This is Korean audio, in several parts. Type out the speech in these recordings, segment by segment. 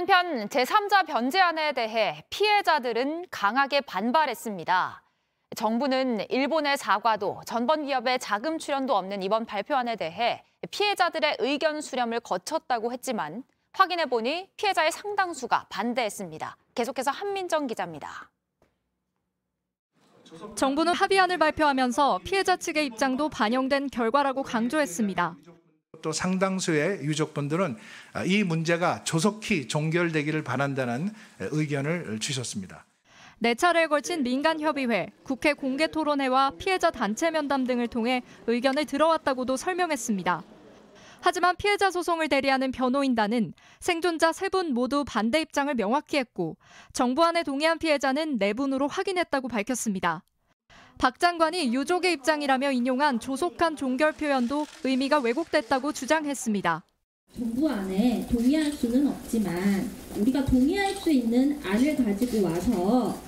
한편 제3자 변제안에 대해 피해자들은 강하게 반발했습니다. 정부는 일본의 사과도 전번 기업의 자금 출연도 없는 이번 발표안에 대해 피해자들의 의견 수렴을 거쳤다고 했지만 확인해 보니 피해자의 상당수가 반대했습니다. 계속해서 한민정 기자입니다. 정부는 합의안을 발표하면서 피해자 측의 입장도 반영된 결과라고 강조했습니다. 또 상당수의 유족분들은 이 문제가 조속히 종결되기를 바란다는 의견을 주셨습니다. 네 차례에 걸친 민간협의회, 국회 공개토론회와 피해자 단체 면담 등을 통해 의견을 들어왔다고도 설명했습니다. 하지만 피해자 소송을 대리하는 변호인단은 생존자 세 분 모두 반대 입장을 명확히 했고 정부안에 동의한 피해자는 네 분으로 확인했다고 밝혔습니다. 박 장관이 유족의 입장이라며 인용한 조속한 종결 표현도 의미가 왜곡됐다고 주장했습니다. 정부 안에 동의할 수는 없지만 우리가 동의할 수 있는 안을 가지고 와서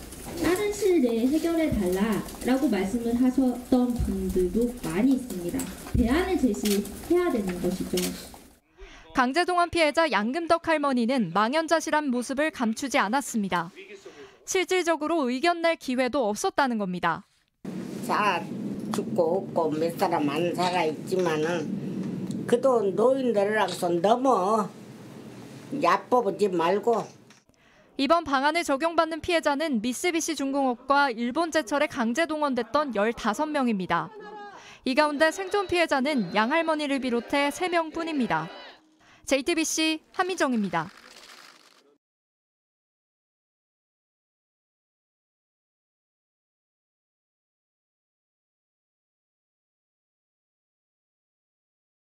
빠른 시일 내에 해결해 달라라고 말씀을 하셨던 분들도 많이 있습니다. 대안을 제시해야 되는 것이죠. 강제동원 피해자 양금덕 할머니는 망연자실한 모습을 감추지 않았습니다. 실질적으로 의견 낼 기회도 없었다는 겁니다. 다 죽고 없고 몇 사람 안 살아 있지만은 그도 노인들이라서 너무 얕뽑지 말고 이번 방안을 적용받는 피해자는 미쓰비시 중공업과 일본 제철에 강제 동원됐던 15명입니다. 이 가운데 생존 피해자는 양할머니를 비롯해 3명뿐입니다. JTBC 한미정입니다.